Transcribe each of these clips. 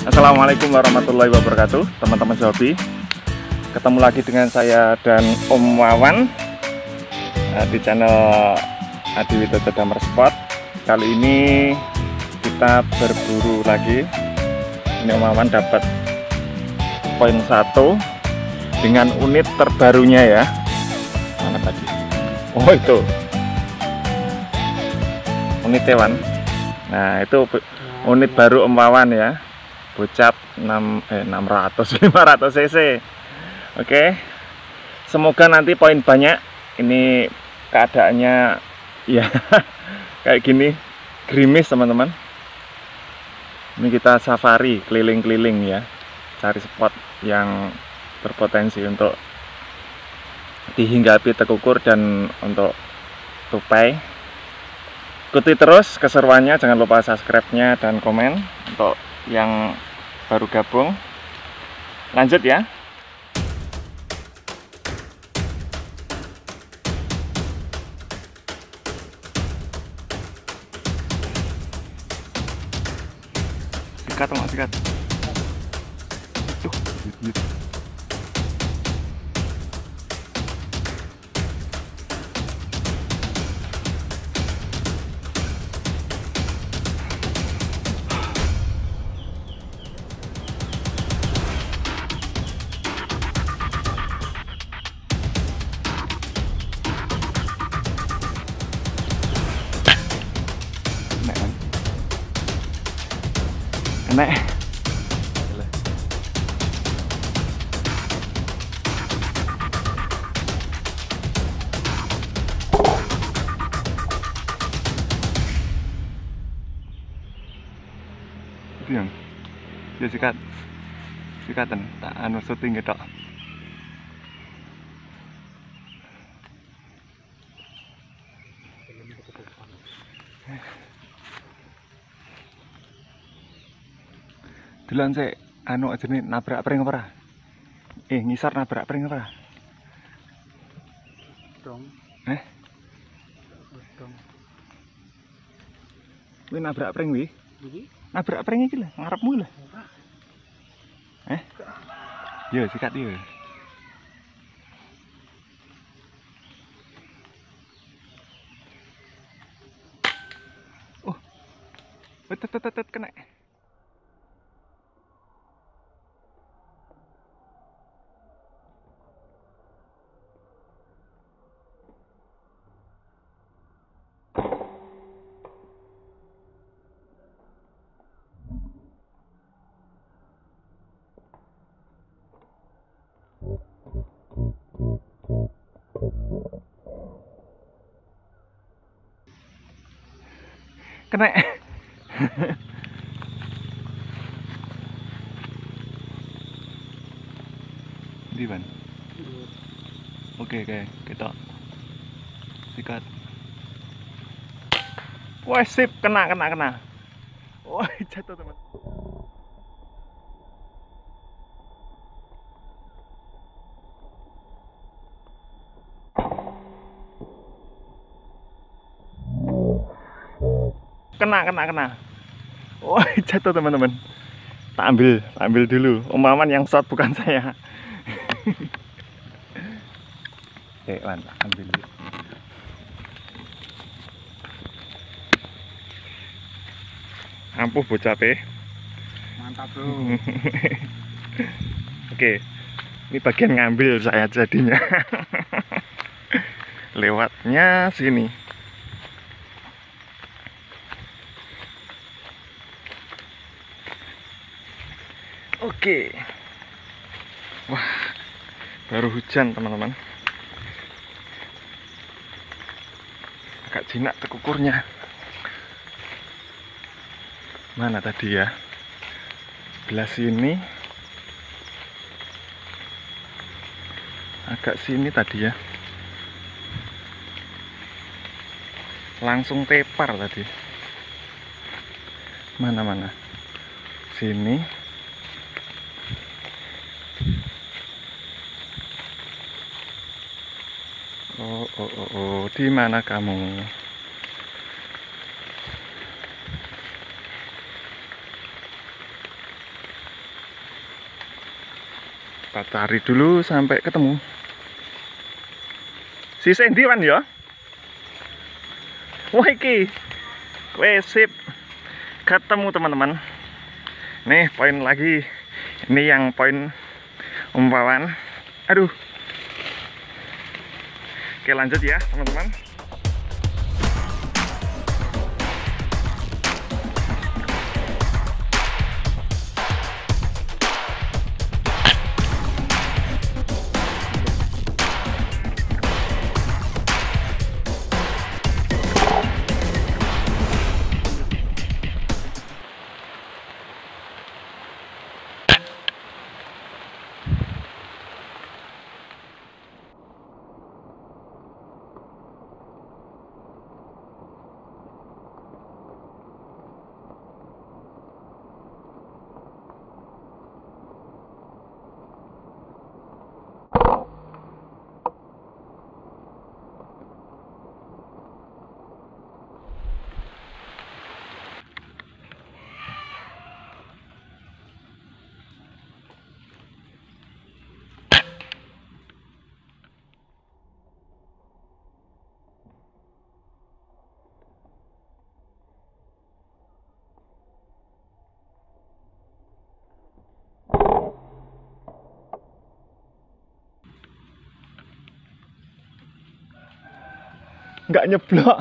Assalamualaikum warahmatullahi wabarakatuh Teman-teman Zobi. Ketemu lagi dengan saya dan Om Wawan nah, Di channel Adi Damar Spot Kali ini kita berburu lagi. Ini Om Wawan dapat poin satu Dengan unit terbarunya ya. Mana tadi? Oh itu. Unit hewan Nah itu unit baru Om Wawan ya bocap 6 eh 600 500 cc. Oke. Semoga nanti poin banyak. Ini keadaannya ya kayak gini. Gerimis teman-teman. Ini kita safari keliling-keliling ya. Cari spot yang berpotensi untuk dihinggapi tekukur dan untuk tupai. Ikuti terus keseruannya. Jangan lupa subscribe nya dan komen untuk yang baru gabung. Lanjut ya. Sikat mak sikat. Tuh enak itu yang ya sikat. Sikatan. Tak anu syuting gitu Duluan sih anu aja nih nabrak pring apa ora? Eh ngisar nabrak pring apa ora? dong Eh? dong Kuwi nabrak pring wi? jadi Nabrak pring iki lho, ngarepmu lho. Eh? Yo sikat yo. Oh. Tet tet tet tet kena. Kena. Di ban. Oke oke, kita sikat. Wah sip, kena kena kena. Wah jatuh teman. Kena kena kena. Wah jatuh teman-teman. Tak ambil, tak ambil dulu. Om Maman yang shot bukan saya. Oke, Wan, tak ambil dulu. Ampuh bocah teh. mantap bro Oke, ini bagian ngambil saya jadinya. Lewatnya sini. Oke. Wah, baru hujan teman-teman. Agak jinak tekukurnya. Mana tadi ya? Sebelah sini. Agak sini tadi ya. Langsung tepar tadi. Mana-mana? Sini. Oh, oh, oh, oh, di mana kamu? kita cari dulu sampai ketemu. Si Sandy wan ya? Wah Weh, sip. Ketemu teman-teman. Nih poin lagi. Ini yang poin umpawan aduh oke lanjut ya teman-teman nggak nyeblok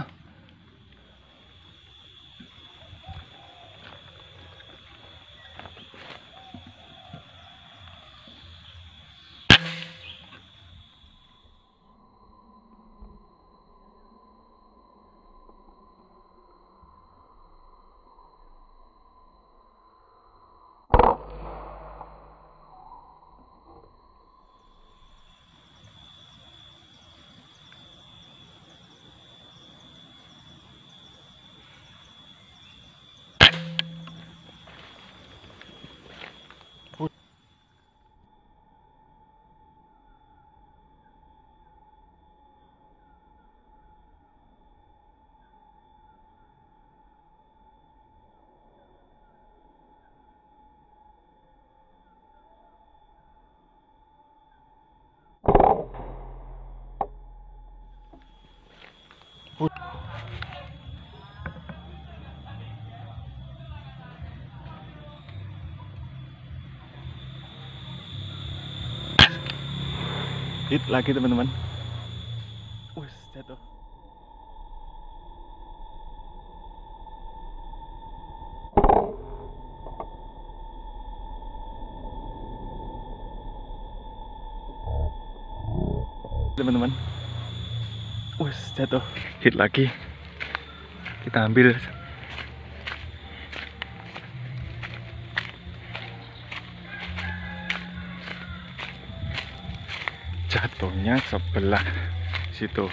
hit lagi teman-teman. Wes jatuh. Teman-teman Wes jatuh. Hit lagi. Kita ambil. Jatuhnya sebelah situ.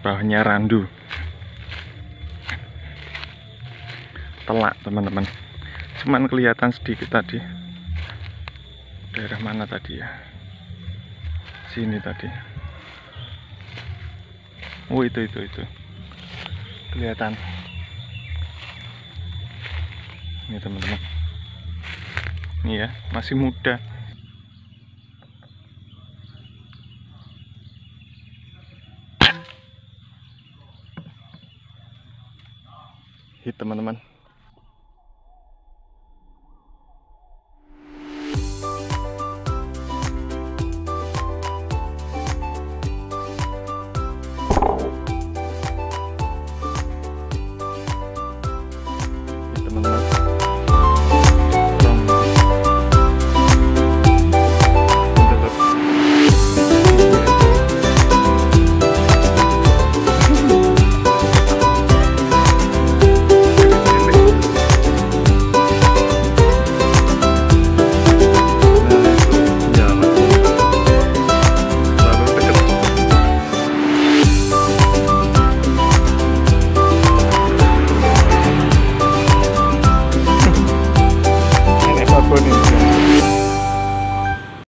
Bawahnya randu. Telak teman-teman. Cuman kelihatan sedikit tadi. Daerah mana tadi ya sini tadi. Oh itu itu itu. Kelihatan. Ini teman-teman. Ini ya masih muda. Hit teman-teman